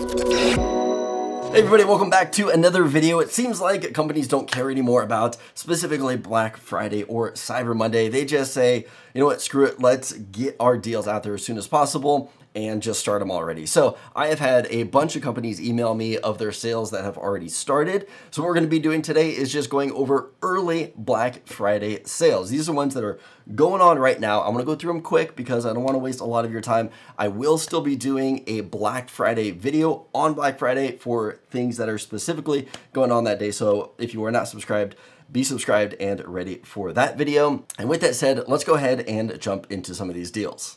Hey everybody, welcome back to another video. It seems like companies don't care anymore about specifically Black Friday or Cyber Monday. They just say, you know what, screw it, let's get our deals out there as soon as possible and just start them already. So I have had a bunch of companies email me of their sales that have already started. So what we're gonna be doing today is just going over early Black Friday sales. These are ones that are going on right now. I'm gonna go through them quick because I don't wanna waste a lot of your time. I will still be doing a Black Friday video on Black Friday for things that are specifically going on that day. So if you are not subscribed, be subscribed and ready for that video. And with that said, let's go ahead and jump into some of these deals.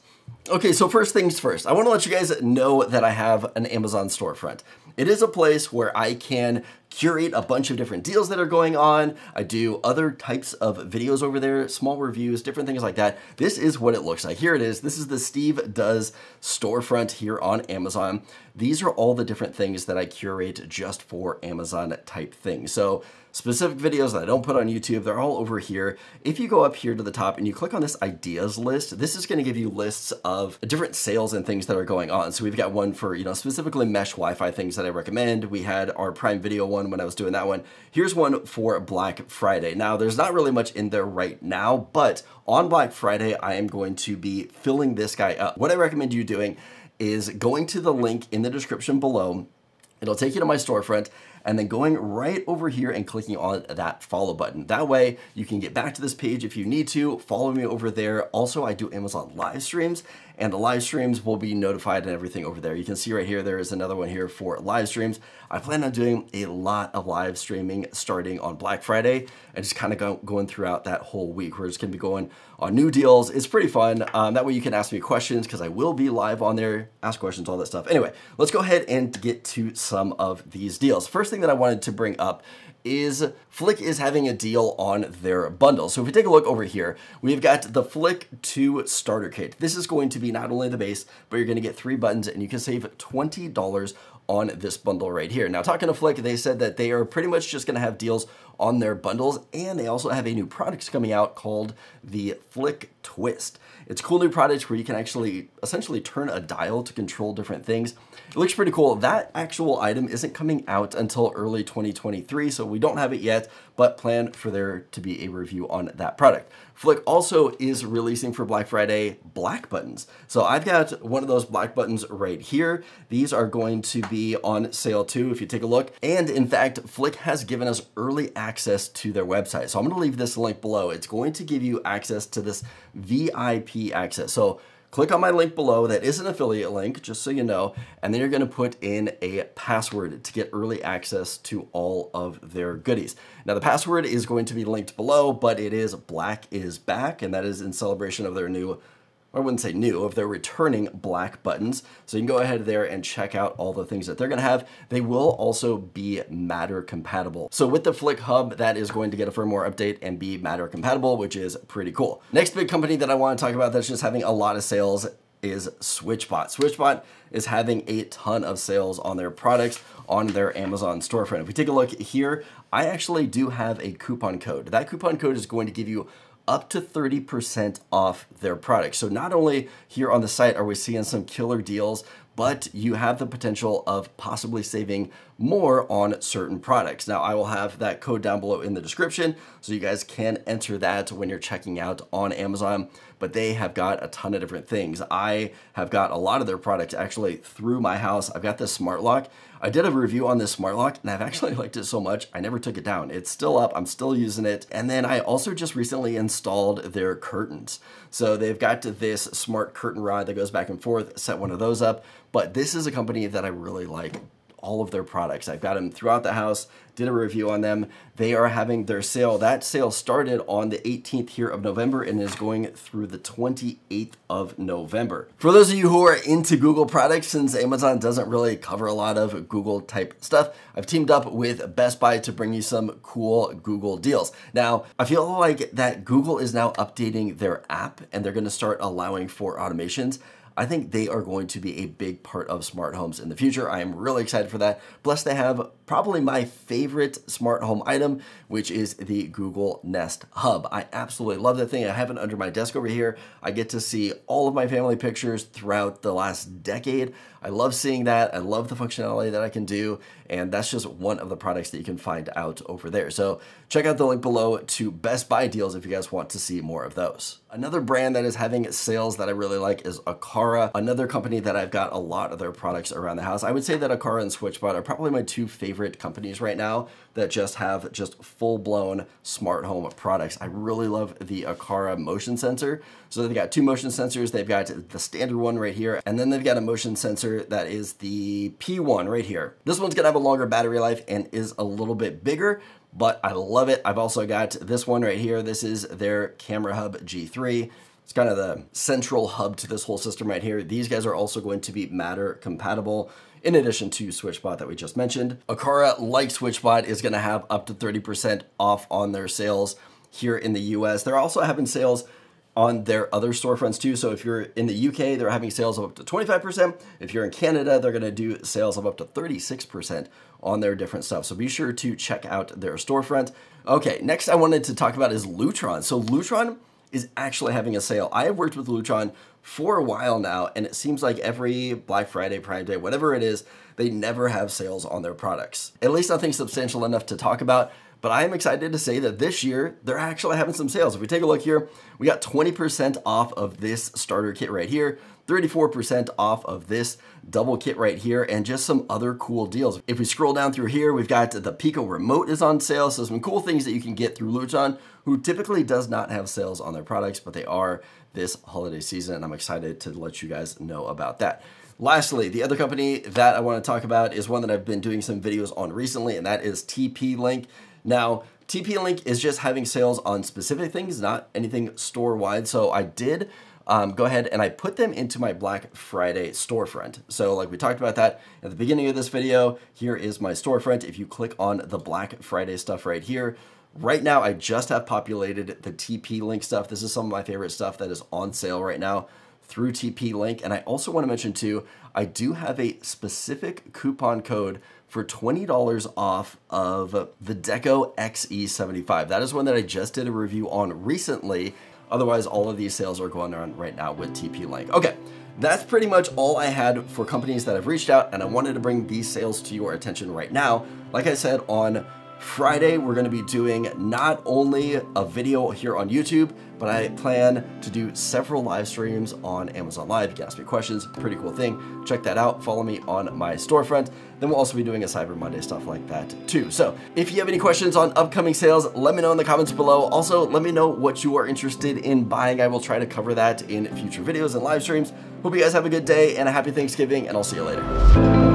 Okay, so first things first, I wanna let you guys know that I have an Amazon storefront. It is a place where I can curate a bunch of different deals that are going on. I do other types of videos over there, small reviews, different things like that. This is what it looks like. Here it is. This is the Steve Does storefront here on Amazon. These are all the different things that I curate just for Amazon type things. So specific videos that I don't put on YouTube, they're all over here. If you go up here to the top and you click on this ideas list, this is gonna give you lists of different sales and things that are going on. So we've got one for, you know, specifically mesh Wi-Fi things that I recommend. We had our Prime Video one when I was doing that one. Here's one for Black Friday. Now, there's not really much in there right now, but on Black Friday, I am going to be filling this guy up. What I recommend you doing is going to the link in the description below. It'll take you to my storefront and then going right over here and clicking on that follow button. That way you can get back to this page if you need to, follow me over there. Also, I do Amazon live streams and the live streams will be notified and everything over there. You can see right here, there is another one here for live streams. I plan on doing a lot of live streaming starting on Black Friday and just kind of go, going throughout that whole week. We're just gonna be going on new deals. It's pretty fun. Um, that way you can ask me questions because I will be live on there, ask questions, all that stuff. Anyway, let's go ahead and get to some of these deals. First thing that I wanted to bring up is Flic is having a deal on their bundle. So if we take a look over here, we've got the Flic 2 starter kit. This is going to be not only the base, but you're gonna get three buttons and you can save $20 on this bundle right here. Now talking to Flic, they said that they are pretty much just gonna have deals on their bundles and they also have a new product coming out called the Flic Twist. It's a cool new product where you can actually essentially turn a dial to control different things. It looks pretty cool. That actual item isn't coming out until early 2023, so we don't have it yet, but plan for there to be a review on that product. Flic also is releasing for Black Friday black buttons. So I've got one of those black buttons right here. These are going to be on sale too if you take a look. And in fact, Flic has given us early access to their website. So I'm gonna leave this link below. It's going to give you access to this VIP access. So click on my link below. That is an affiliate link, just so you know. And then you're gonna put in a password to get early access to all of their goodies. Now the password is going to be linked below, but it is Black is Back, and that is in celebration of their new I wouldn't say new, if they're returning black buttons. So you can go ahead there and check out all the things that they're gonna have. They will also be Matter compatible. So with the Flic Hub, that is going to get a firmware update and be Matter compatible, which is pretty cool. Next big company that I wanna talk about that's just having a lot of sales is SwitchBot. SwitchBot is having a ton of sales on their products on their Amazon storefront. If we take a look here, I actually do have a coupon code. That coupon code is going to give you up to 30% off their products. So not only here on the site are we seeing some killer deals, but you have the potential of possibly saving more on certain products. Now I will have that code down below in the description so you guys can enter that when you're checking out on Amazon, but they have got a ton of different things. I have got a lot of their products actually through my house. I've got this smart lock. I did a review on this smart lock and I've actually liked it so much, I never took it down. It's still up, I'm still using it. And then I also just recently installed their curtains. So they've got this smart curtain rod that goes back and forth, set one of those up. But this is a company that I really like all of their products. I've got them throughout the house, did a review on them. They are having their sale. That sale started on the 18th here of November and is going through the 28th of November. For those of you who are into Google products, since Amazon doesn't really cover a lot of Google type stuff, I've teamed up with Best Buy to bring you some cool Google deals. Now, I feel like that Google is now updating their app and they're gonna start allowing for automations. I think they are going to be a big part of smart homes in the future. I am really excited for that. Plus they have probably my favorite smart home item, which is the Google Nest Hub. I absolutely love that thing. I have it under my desk over here. I get to see all of my family pictures throughout the last decade. I love seeing that. I love the functionality that I can do. And that's just one of the products that you can find out over there. So check out the link below to Best Buy deals if you guys want to see more of those. Another brand that is having sales that I really like is Aqara, another company that I've got a lot of their products around the house. I would say that Aqara and SwitchBot are probably my two favorite companies right now that just have just full-blown smart home products. I really love the Aqara motion sensor. So they've got two motion sensors. They've got the standard one right here, and then they've got a motion sensor that is the P1 right here. This one's gonna have a longer battery life and is a little bit bigger, but I love it. I've also got this one right here. This is their Camera Hub G3. It's kind of the central hub to this whole system right here. These guys are also going to be Matter compatible in addition to SwitchBot that we just mentioned. Aqara, like SwitchBot, is gonna have up to 30% off on their sales here in the US. They're also having sales on their other storefronts too. So if you're in the UK, they're having sales of up to 25%. If you're in Canada, they're gonna do sales of up to 36% on their different stuff. So be sure to check out their storefront. Okay, next I wanted to talk about is Lutron. So Lutron is actually having a sale. I have worked with Lutron for a while now, and it seems like every Black Friday, Prime Day, whatever it is, they never have sales on their products. At least nothing substantial enough to talk about, but I am excited to say that this year, they're actually having some sales. If we take a look here, we got 20% off of this starter kit right here, 34% off of this double kit right here, and just some other cool deals. If we scroll down through here, we've got the Pico remote is on sale, so some cool things that you can get through Lutron, who typically does not have sales on their products, but they are this holiday season, and I'm excited to let you guys know about that. Lastly, the other company that I want to talk about is one that I've been doing some videos on recently, and that is TP-Link. Now, TP-Link is just having sales on specific things, not anything store-wide. So I did um, go ahead and I put them into my Black Friday storefront. So like we talked about that at the beginning of this video, here is my storefront. If you click on the Black Friday stuff right here, right now I just have populated the TP-Link stuff. This is some of my favorite stuff that is on sale right now through TP-Link. And I also want to mention too, I do have a specific coupon code for $20 off of the Deco XE75. That is one that I just did a review on recently. Otherwise, all of these sales are going on right now with TP-Link. Okay, that's pretty much all I had for companies that have reached out, and I wanted to bring these sales to your attention right now. Like I said on Friday, we're going to be doing not only a video here on YouTube, but I plan to do several live streams on Amazon Live. You can ask me questions, pretty cool thing. Check that out. Follow me on my storefront. Then we'll also be doing a Cyber Monday stuff like that too. So if you have any questions on upcoming sales, let me know in the comments below. Also, let me know what you are interested in buying. I will try to cover that in future videos and live streams. Hope you guys have a good day and a happy Thanksgiving, and I'll see you later.